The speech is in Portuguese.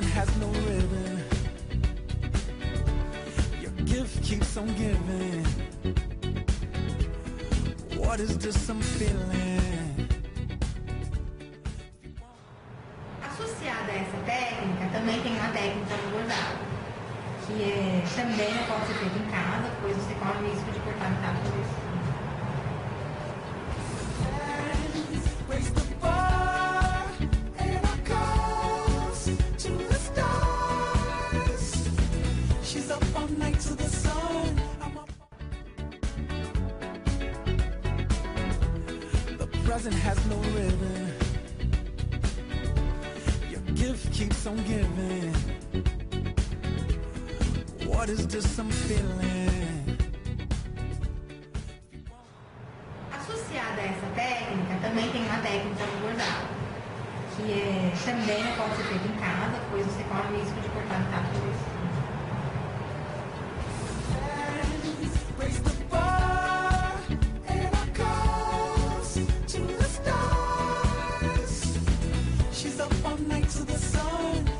has no ribbon. Your gift keeps on giving. What is this I'm feeling? Associada a essa técnica, também tem uma técnica no bordado, que é, também pode ser feita em casa, pois você corre o risco de cortar present has no ribbon. Your gift keeps on giving. What is this I'm feeling? Associada a essa técnica, também tem uma técnica no bordado, que é, também não pode ser feita em casa, pois você corre to the sun.